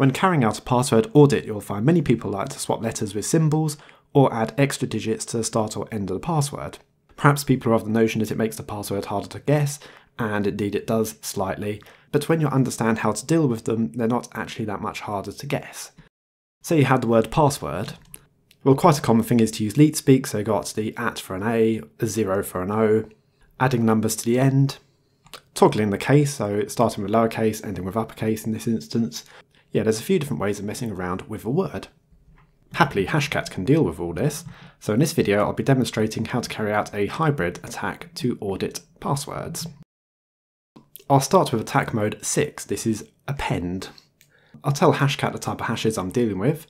When carrying out a password audit, you'll find many people like to swap letters with symbols or add extra digits to the start or end of the password. Perhaps people are of the notion that it makes the password harder to guess, and indeed it does slightly, but when you understand how to deal with them, they're not actually that much harder to guess. Say you had the word password. Well, quite a common thing is to use LeetSpeak, so you got the at for an A, a zero for an O, adding numbers to the end, toggling the case, so starting with lowercase, ending with uppercase in this instance. Yeah, there's a few different ways of messing around with a word. Happily, Hashcat can deal with all this, so in this video I'll be demonstrating how to carry out a hybrid attack to audit passwords. I'll start with attack mode 6, this is append. I'll tell Hashcat the type of hashes I'm dealing with,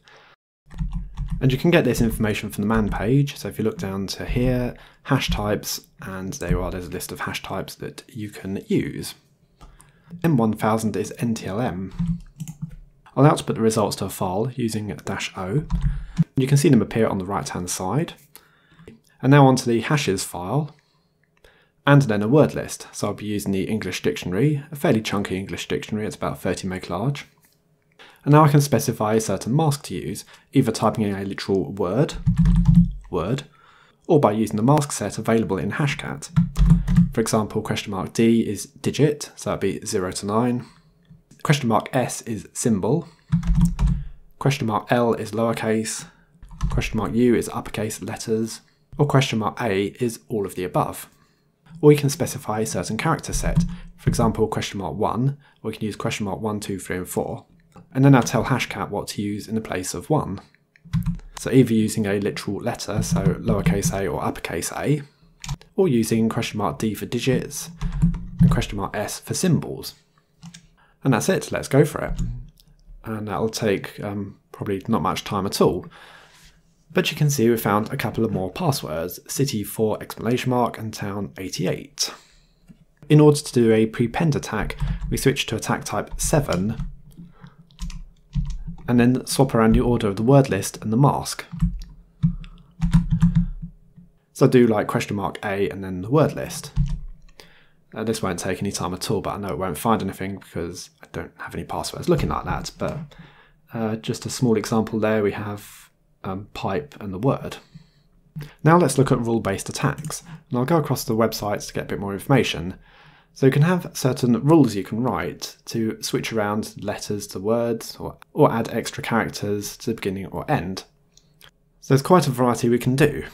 and you can get this information from the man page. So if you look down to here, hash types, and there you are, there's a list of hash types that you can use. M1000 is NTLM. I'll output the results to a file using dash O. You can see them appear on the right hand side. And now onto the hashes file, and then a word list. So I'll be using the English dictionary, a fairly chunky English dictionary, it's about 30 meg large. And now I can specify a certain mask to use, either typing in a literal word, word, or by using the mask set available in Hashcat. For example, question mark D is digit, so that'd be 0 to 9. Question mark S is symbol. Question mark L is lowercase. Question mark U is uppercase letters. Or question mark A is all of the above. Or you can specify a certain character set. For example, question mark 1, or you can use question mark 1, 2, 3, and 4 and then I'll tell Hashcat what to use in the place of 1. So either using a literal letter, so lowercase a or uppercase a, or using question mark D for digits and question mark S for symbols. And that's it, let's go for it. And that'll take um, probably not much time at all. But you can see we found a couple of more passwords, city 4 exclamation mark and town 88. In order to do a prepend attack, we switch to attack type 7 and then swap around the order of the word list and the mask. So do like question mark A and then the word list. Uh, this won't take any time at all, but I know it won't find anything because I don't have any passwords looking like that. But uh, just a small example there, we have um, pipe and the word. Now let's look at rule-based attacks, and I'll go across the websites to get a bit more information. So you can have certain rules you can write to switch around letters to words or, or add extra characters to the beginning or end. So there's quite a variety we can do.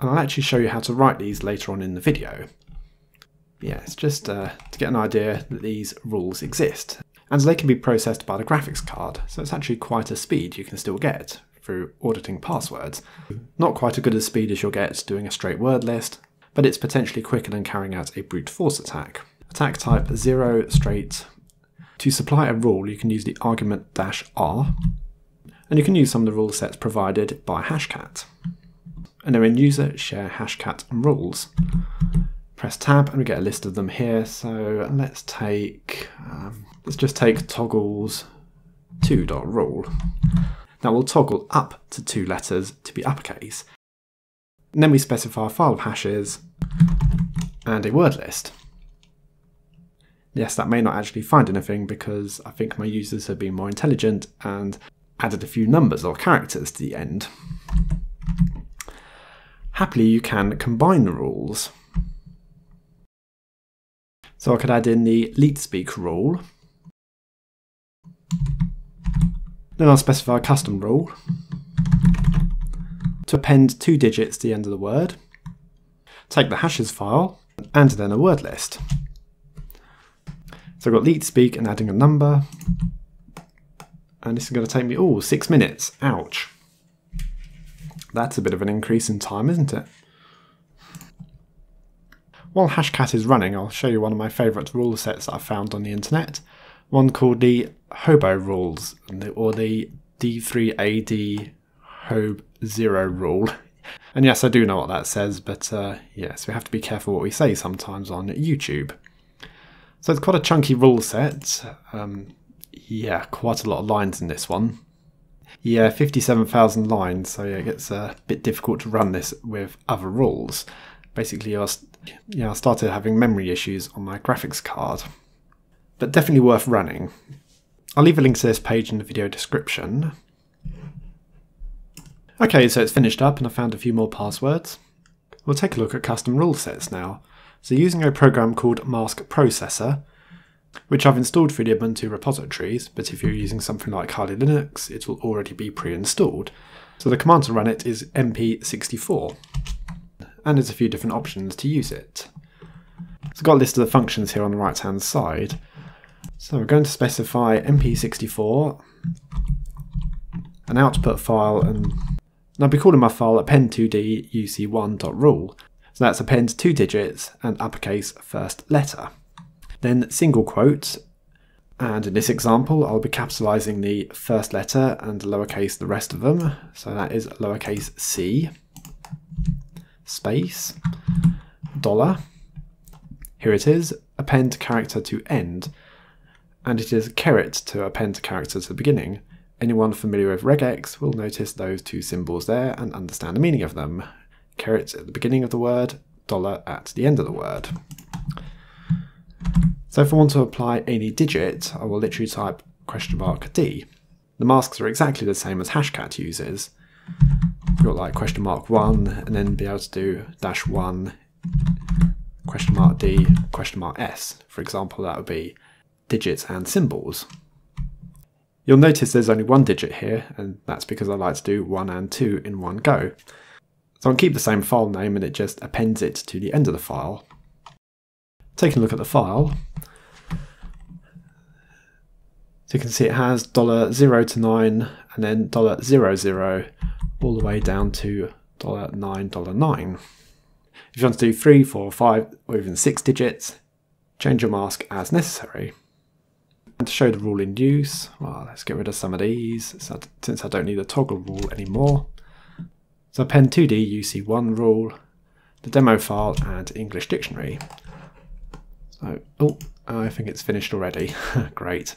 And I'll actually show you how to write these later on in the video. Yeah, it's just uh, to get an idea that these rules exist. And they can be processed by the graphics card, so it's actually quite a speed you can still get through auditing passwords. Not quite as good a speed as you'll get doing a straight word list, but it's potentially quicker than carrying out a brute force attack. Attack type 0 straight. To supply a rule, you can use the argument dash R, and you can use some of the rule sets provided by Hashcat. And then in user, share Hashcat and rules. Press tab and we get a list of them here. So let's take, um, let's just take toggles 2.rule. Now we'll toggle up to two letters to be uppercase, and then we specify a file of hashes and a word list. Yes, that may not actually find anything because I think my users have been more intelligent and added a few numbers or characters to the end. Happily, you can combine the rules. So I could add in the LeetSpeak rule. Then I'll specify a custom rule to append two digits to the end of the word, take the hashes file, and then a word list. So I've got LeetSpeak and adding a number, and this is going to take me, oh, six minutes. Ouch. That's a bit of an increase in time, isn't it? While Hashcat is running, I'll show you one of my favourite rule sets that I found on the internet. One called the Hobo Rules, or the D3AD Hobe zero rule. And yes, I do know what that says, but uh, yes, we have to be careful what we say sometimes on YouTube. So it's quite a chunky rule set. Um, yeah, quite a lot of lines in this one. Yeah, 57,000 lines, so yeah, it gets a bit difficult to run this with other rules. Basically, I, was, yeah, I started having memory issues on my graphics card. But definitely worth running. I'll leave a link to this page in the video description. Okay, so it's finished up and I found a few more passwords. We'll take a look at custom rule sets now. So using a program called Mask Processor, which I've installed through the Ubuntu repositories, but if you're using something like Kali Linux, it will already be pre-installed. So the command to run it is mp64, and there's a few different options to use it. I've got a list of the functions here on the right hand side. So we're going to specify mp64, an output file, and I'll be calling my file append2d uc1.rule. So that's append two digits and uppercase first letter. Then single quotes, and in this example I'll be capitalising the first letter and lowercase the rest of them. So that is lowercase c, space, dollar. Here it is, append character to end, and it is caret to append character to the beginning. Anyone familiar with regex will notice those two symbols there and understand the meaning of them. Caret at the beginning of the word, dollar at the end of the word. So if I want to apply any digit, I will literally type question mark D. The masks are exactly the same as Hashcat uses. Got like question mark 1 and then be able to do dash 1 question mark D question mark S. For example, that would be digits and symbols. You'll notice there's only one digit here, and that's because I like to do 1 and 2 in one go. So I'll keep the same file name and it just appends it to the end of the file. Taking a look at the file, so you can see it has $0 to 9 and then $00 all the way down to $9.9. If you want to do 3, 4, 5 or even 6 digits, change your mask as necessary. And to show the rule in use, well, let's get rid of some of these since I don't need a toggle rule anymore. So pen 2D UC1 rule, the demo file and English dictionary. So, oh, I think it's finished already. Great.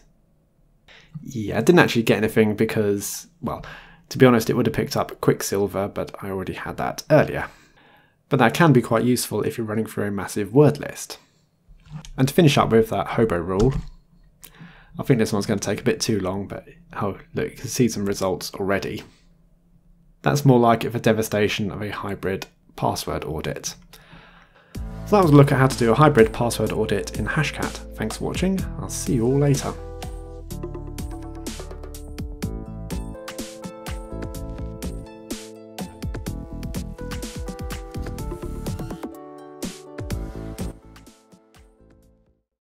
Yeah, I didn't actually get anything because, well, to be honest, it would have picked up Quicksilver, but I already had that earlier. But that can be quite useful if you're running through a massive word list. And to finish up with that hobo rule, I think this one's going to take a bit too long, but oh, look, you can see some results already. That's more like it for devastation of a hybrid password audit. So that was a look at how to do a hybrid password audit in Hashcat. Thanks for watching, I'll see you all later.